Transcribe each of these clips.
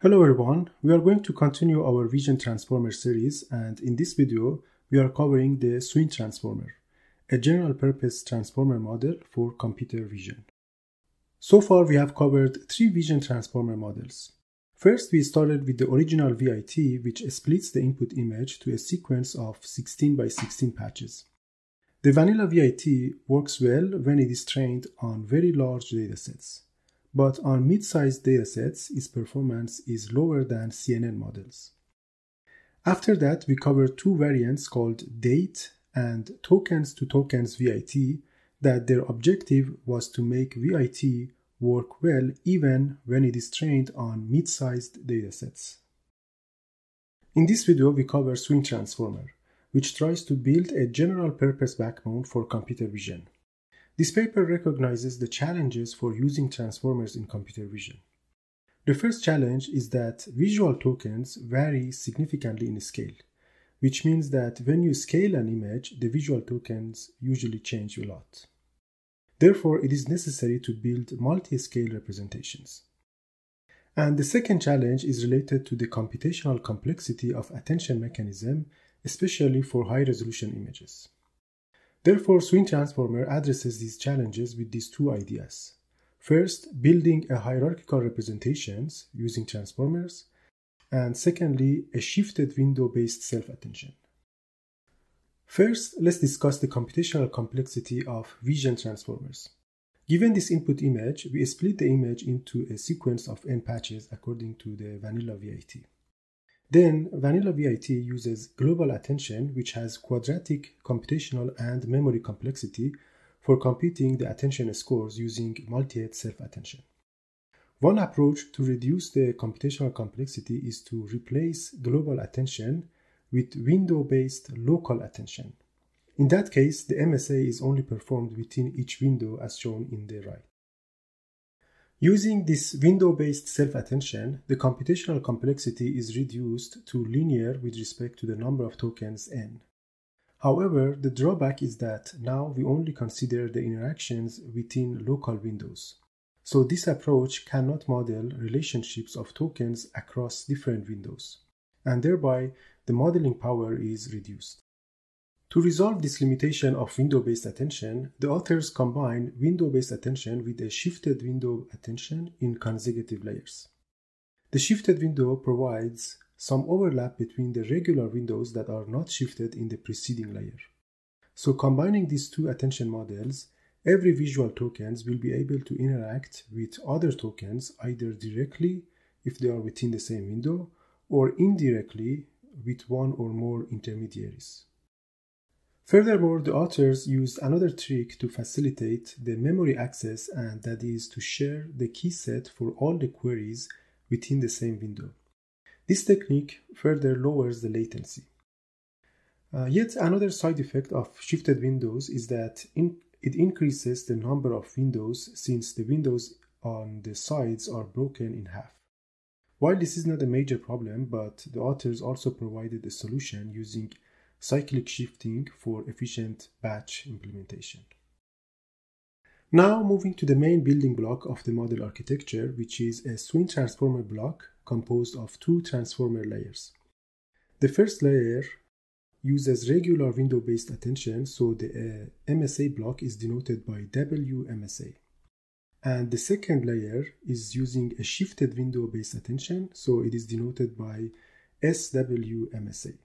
Hello everyone, we are going to continue our Vision Transformer series and in this video we are covering the Swin Transformer, a general purpose transformer model for computer vision. So far we have covered three Vision Transformer models. First we started with the original VIT which splits the input image to a sequence of 16 by 16 patches. The vanilla VIT works well when it is trained on very large datasets but on mid-sized datasets, its performance is lower than CNN models. After that, we cover two variants called DeiT and tokens to tokens VIT that their objective was to make VIT work well even when it is trained on mid-sized datasets. In this video, we cover Swin Transformer, which tries to build a general purpose backbone for computer vision. This paper recognizes the challenges for using transformers in computer vision. The first challenge is that visual tokens vary significantly in scale, which means that when you scale an image, the visual tokens usually change a lot. Therefore, it is necessary to build multi-scale representations. And the second challenge is related to the computational complexity of attention mechanism, especially for high-resolution images. Therefore, Swin Transformer addresses these challenges with these two ideas. First, building a hierarchical representations using transformers, and secondly, a shifted window-based self-attention. First, let's discuss the computational complexity of vision transformers. Given this input image, we split the image into a sequence of n patches according to the vanilla VIT. Then Vanilla VIT uses global attention, which has quadratic computational and memory complexity for computing the attention scores using multi-head self-attention. One approach to reduce the computational complexity is to replace global attention with window-based local attention. In that case, the MSA is only performed within each window as shown in the right. Using this window-based self-attention, the computational complexity is reduced to linear with respect to the number of tokens n. However, the drawback is that now we only consider the interactions within local windows. So this approach cannot model relationships of tokens across different windows, and thereby the modeling power is reduced. To resolve this limitation of window-based attention, the authors combine window-based attention with a shifted window attention in consecutive layers. The shifted window provides some overlap between the regular windows that are not shifted in the preceding layer. So combining these two attention models, every visual tokens will be able to interact with other tokens either directly if they are within the same window or indirectly with one or more intermediaries. Furthermore, the authors used another trick to facilitate the memory access and that is to share the key set for all the queries within the same window. This technique further lowers the latency. Uh, yet another side effect of shifted windows is that in, it increases the number of windows since the windows on the sides are broken in half. While this is not a major problem, but the authors also provided a solution using cyclic shifting for efficient batch implementation. Now moving to the main building block of the model architecture, which is a Swin transformer block composed of two transformer layers. The first layer uses regular window-based attention, so the uh, MSA block is denoted by WMSA. And the second layer is using a shifted window-based attention, so it is denoted by SWMSA.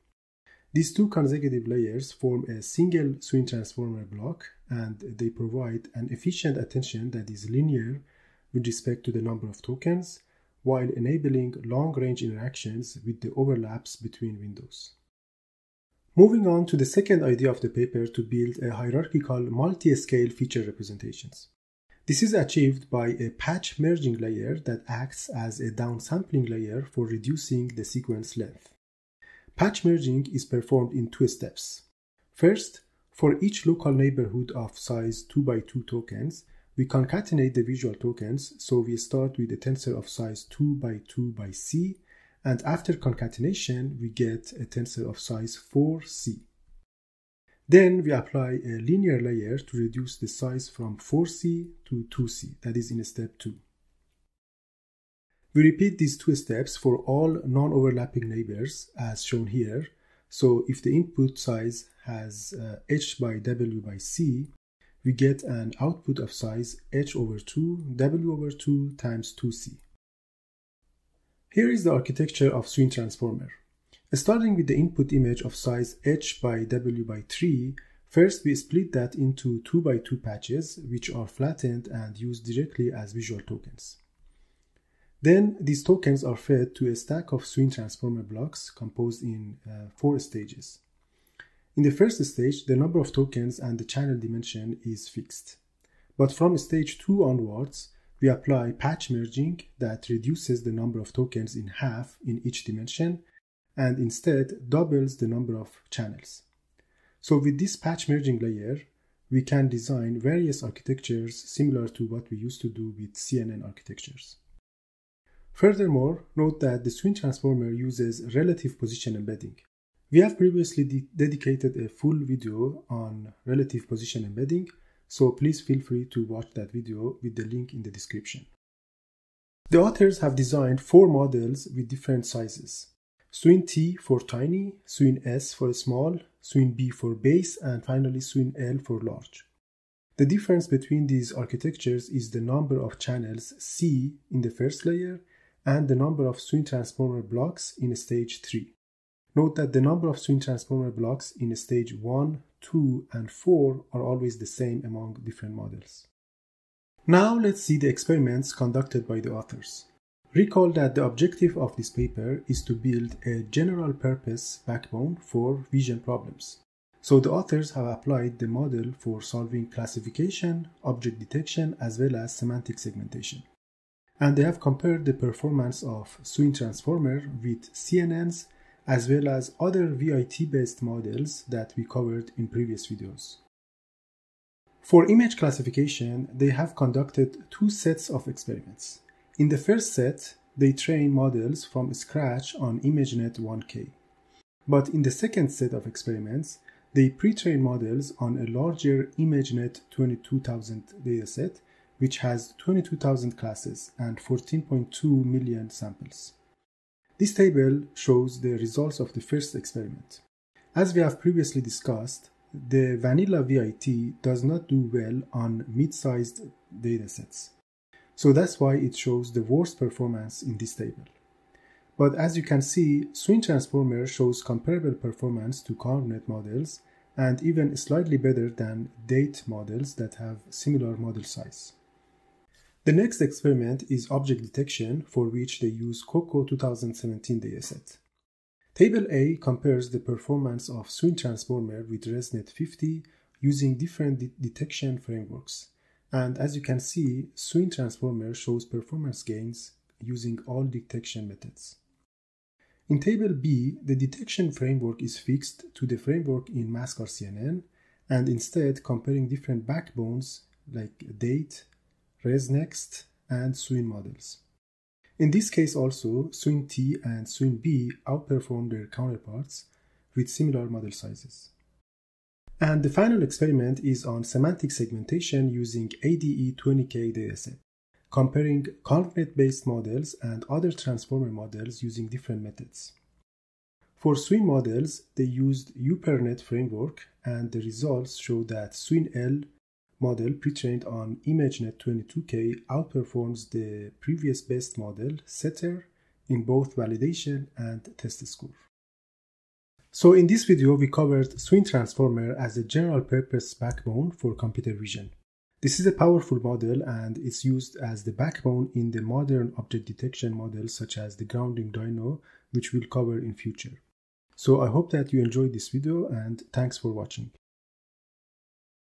These two consecutive layers form a single Swin transformer block and they provide an efficient attention that is linear with respect to the number of tokens while enabling long-range interactions with the overlaps between windows. Moving on to the second idea of the paper to build a hierarchical multi-scale feature representations. This is achieved by a patch merging layer that acts as a downsampling layer for reducing the sequence length. Patch merging is performed in two steps. First, for each local neighborhood of size 2 by 2 tokens, we concatenate the visual tokens, so we start with a tensor of size 2 by 2 by C, and after concatenation, we get a tensor of size 4C. Then we apply a linear layer to reduce the size from 4C to 2C, that is in step 2. We repeat these two steps for all non-overlapping neighbors as shown here. So if the input size has uh, h by w by c, we get an output of size h over 2 w over 2 times 2c. Here is the architecture of Swin transformer. Starting with the input image of size h by w by 3, first we split that into 2 by 2 patches which are flattened and used directly as visual tokens. Then these tokens are fed to a stack of Swin transformer blocks composed in uh, four stages. In the first stage, the number of tokens and the channel dimension is fixed. But from stage 2 onwards, we apply patch merging that reduces the number of tokens in half in each dimension and instead doubles the number of channels. So with this patch merging layer, we can design various architectures similar to what we used to do with CNN architectures. Furthermore, note that the Swin transformer uses relative position embedding. We have previously de dedicated a full video on relative position embedding, so please feel free to watch that video with the link in the description. The authors have designed four models with different sizes. Swin T for tiny, Swin S for small, Swin B for base, and finally Swin L for large. The difference between these architectures is the number of channels C in the first layer and the number of Swin transformer blocks in stage 3. Note that the number of Swin transformer blocks in stage 1, 2, and 4 are always the same among different models. Now let's see the experiments conducted by the authors. Recall that the objective of this paper is to build a general purpose backbone for vision problems. So the authors have applied the model for solving classification, object detection, as well as semantic segmentation and they have compared the performance of Swin Transformer with CNNs as well as other VIT-based models that we covered in previous videos. For image classification, they have conducted two sets of experiments. In the first set, they train models from scratch on ImageNet 1K. But in the second set of experiments, they pre-train models on a larger ImageNet 22000 dataset which has 22,000 classes and 14.2 million samples. This table shows the results of the first experiment. As we have previously discussed, the vanilla VIT does not do well on mid-sized datasets. So that's why it shows the worst performance in this table. But as you can see, Swin Transformer shows comparable performance to ConvNet models and even slightly better than DeiT models that have similar model size. The next experiment is object detection for which they use COCO 2017 dataset. Table A compares the performance of Swin Transformer with ResNet 50 using different de detection frameworks. And as you can see, Swin Transformer shows performance gains using all detection methods. In Table B, the detection framework is fixed to the framework in MaskRCNN, and instead comparing different backbones like DeiT, ResNext, and Swin models. In this case also, Swin T and Swin B outperform their counterparts with similar model sizes. And the final experiment is on semantic segmentation using ADE20K dataset, comparing ConvNet-based models and other transformer models using different methods. For Swin models, they used UPerNet framework and the results show that Swin L model pre-trained on ImageNet 22K outperforms the previous best model, SETR, in both validation and test score. So in this video, we covered Swin Transformer as a general purpose backbone for computer vision. This is a powerful model and it's used as the backbone in the modern object detection models such as the grounding DINO, which we'll cover in future. So I hope that you enjoyed this video and thanks for watching.